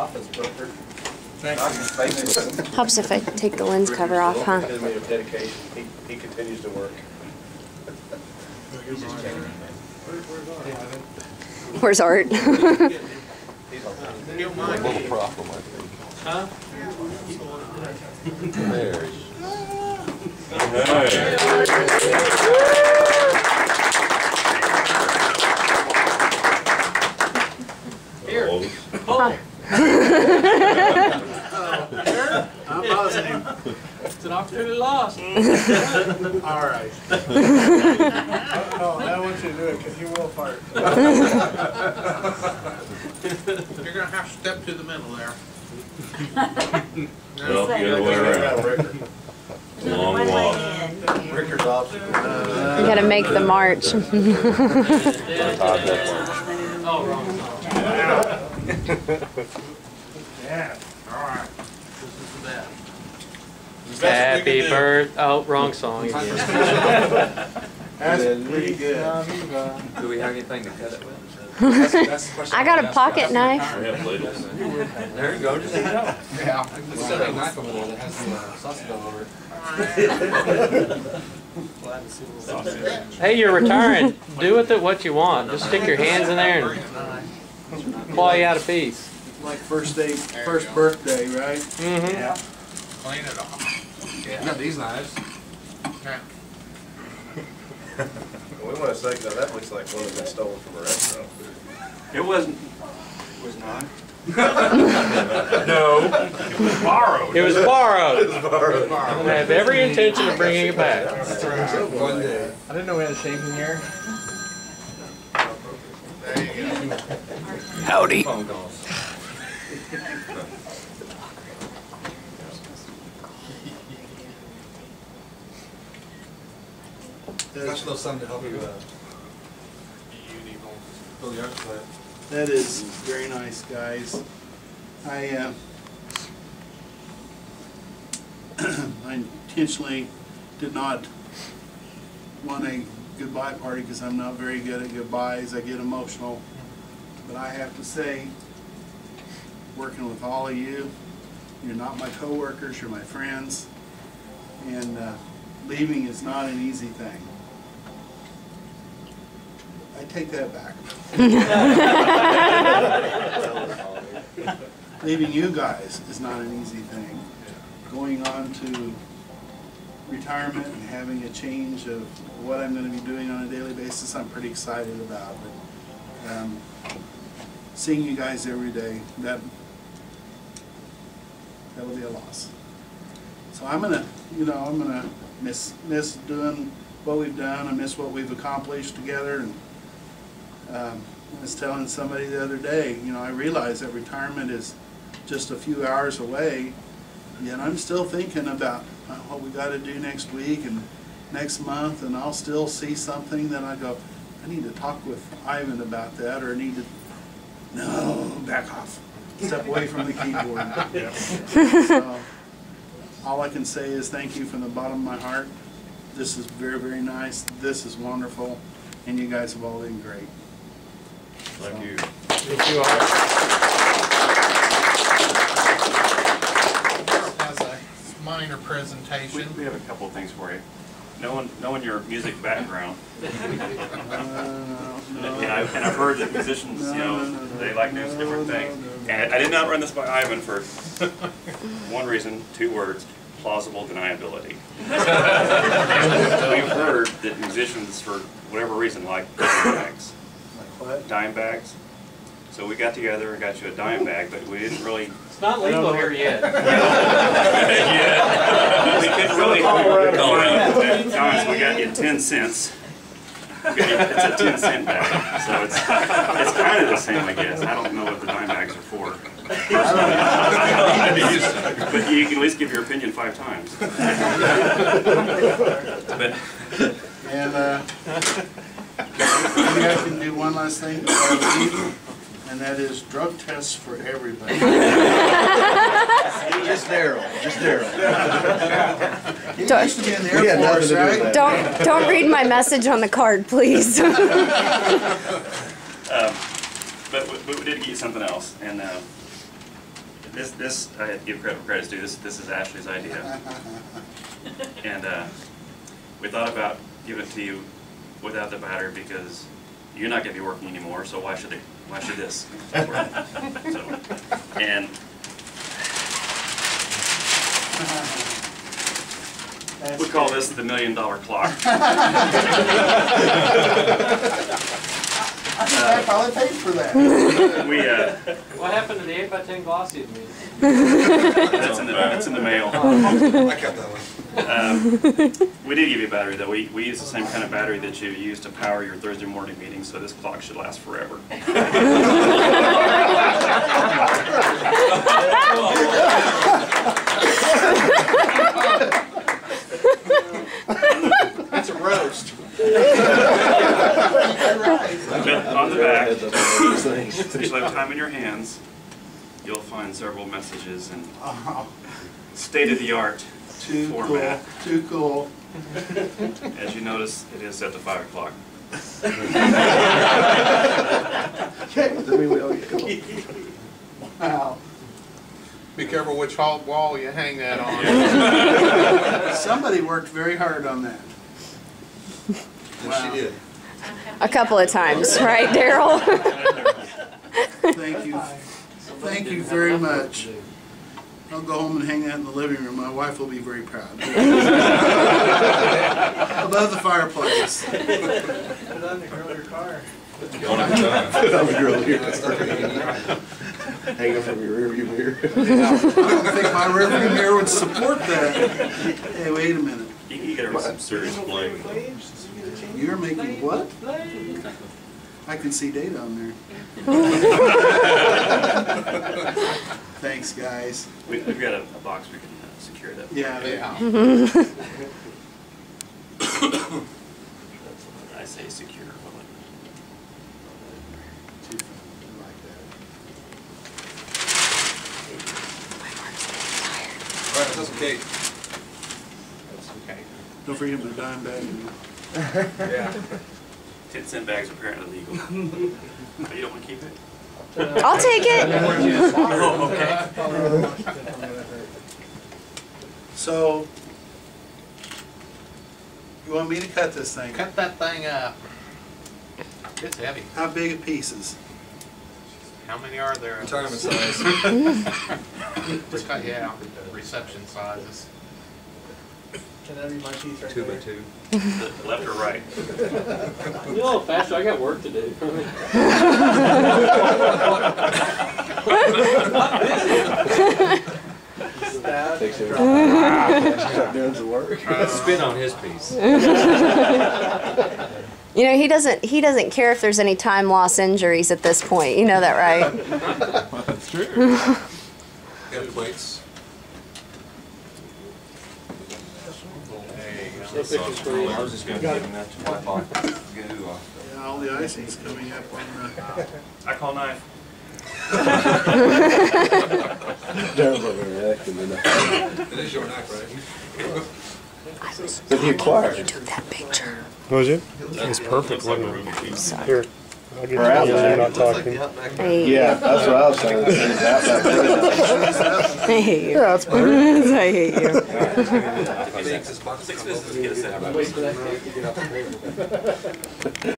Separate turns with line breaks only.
office, Booker.
Helps if I take the lens cover off, huh?
Epitome of dedication. He, he continues to work. He's just changing, man.
Where's Art?
He's
A little problem, I think.
Huh?
There.
Here.
I'm positive.
It's an opportunity lost.
All right. Oh, no, I don't want you to do it because you will fart.
You're gonna have to step to the middle there.
Well, the other way around.
Ricker.
It's a long walk.
Ricker's obstacle.
You gotta make the march.
Oh, wrong.
Yeah.
All right. This is the best.
Happy birth, oh, wrong song.
That's pretty good.
Do we have anything to cut it with?
I got a pocket knife.
I have ladles.
There you go, just eat it up.
Yeah.
There's still a knife over there that has some uh, sausage all over it.
Hey, you're retiring. Do with it what you want. Just stick your hands in there and claw you out a piece.
Like first day, first birthday, right?
Mm-hmm.
Yeah.
Clean it off.
I got these knives.
Yeah.
We want to say, no, that looks like one that's been stolen from a restaurant.
It wasn't, It was not.
No, it was borrowed.
It was borrowed. I have every intention of bringing it back.
One day.
I didn't know we had a shaming here.
Howdy.
That's a little something to help you, uh, build your arch plant.
That is very nice, guys. I, uh, I intentionally did not want a goodbye party because I'm not very good at goodbyes. I get emotional. But I have to say, working with all of you, you're not my coworkers, you're my friends. And uh, leaving is not an easy thing. Take that back. leaving you guys is not an easy thing. Going on to retirement and having a change of what I'm going to be doing on a daily basis, I'm pretty excited about. But um, seeing you guys every day, that that will be a loss. So I'm gonna, you know, I'm gonna miss miss doing what we've done. I miss what we've accomplished together and. Um, I was telling somebody the other day, you know, I realize that retirement is just a few hours away, yet I'm still thinking about uh, what we gotta do next week and next month, and I'll still see something that I go, I need to talk with Ivan about that, or I need to, no, back off, step away from the keyboard. So, All I can say is thank you from the bottom of my heart. This is very, very nice, this is wonderful, and you guys have all been great.
Thank you.
Thank you, Art.
Has a minor presentation.
we have a couple of things for you. Knowing, knowing your music background,
Uh,
and
no,
I, and I've heard that musicians, you know, they like doing different things. And I did not run this by Ivan for one reason, two words, plausible deniability. We've heard that musicians, for whatever reason, like dime bags.
Like what?
Dime bags. So we got together and got you a dime bag, but we didn't really
It's not legal here yet.
We couldn't really call it Guys, we got you ten cents. We got you- It's a ten cent bag, so it's, it's kind of the same, I guess. I don't know what the dime bags are for. But you can at least give your opinion five times. But
And, uh, maybe I can do one last thing before I leave, and that is drug tests for everybody.
Just Daryl, just Daryl.
Don't,
Used to be in the Air Force, right?
don't, don't read my message on the card, please.
Um, But we, but we did get you something else, and uh, this, this, I had to give credit where credit's due, this, this is Ashley's idea. And, uh, we thought about giving it to you without the battery because you're not gonna be working anymore, so why should it, why should this work? So, And we call this the million dollar clock.
I probably paid for that.
We, uh,
What happened to the eight by ten glossies meeting?
that's in the, that's in the mail.
I kept that one.
Um, We did give you a battery though. We, we use the same kind of battery that you use to power your Thursday morning meetings, so this clock should last forever.
That's a roast.
But on the back, since you have time in your hands, you'll find several messages in state-of-the-art
Too cool,
format.
too cool.
As you notice, it is set to five o'clock.
Wow.
Be careful which wall you hang that on.
Somebody worked very hard on that.
And she did.
A couple of times, right, Daryl?
Thank you. Thank you very much. I'll go home and hang out in the living room. My wife will be very proud. Above the fireplace.
One at a time.
Hang it from your rearview mirror.
I don't think my rearview mirror would support that. Hey, wait a minute.
You you gotta
Some serious blame.
You're making what? I can see data on there. Thanks, guys.
We- We've got a a box we can uh, secure that.
Yeah,
Yeah.
I say secure.
All right, that's okay. That's okay.
Don't forget my dime bag.
Yeah.
Ten cent bags are apparently legal. But oh, you don't wanna keep it?
Uh, I'll take it.
Oh, okay.
So, you want me to cut this thing?
Cut that thing up. It's heavy.
How big of pieces?
How many are there?
Retirement size.
Just cut, yeah, reception sizes.
Two by two.
Left or right?
You know, faster, I got work to do.
Takes you. Start doing some work.
Spin on his piece.
You know, he doesn't he doesn't care if there's any time loss injuries at this point. You know that, right?
That's true.
Got plates.
There you go.
I was just gonna give him that Wi-Fi. Goo.
Yeah, all the icing's coming up on the,
I call knife.
Daryl's over there acting in that.
It is your knife, right?
Did he acquire?
You took that picture.
Was it?
It's perfect, wasn't it?
Here. I'll get you
Her
when you're not talking.
Hey.
Yeah, that's what I was saying. It's out back there.
I hate you. Yeah, that's perfect. I hate you.
Thanks, this box.
Six business get us out.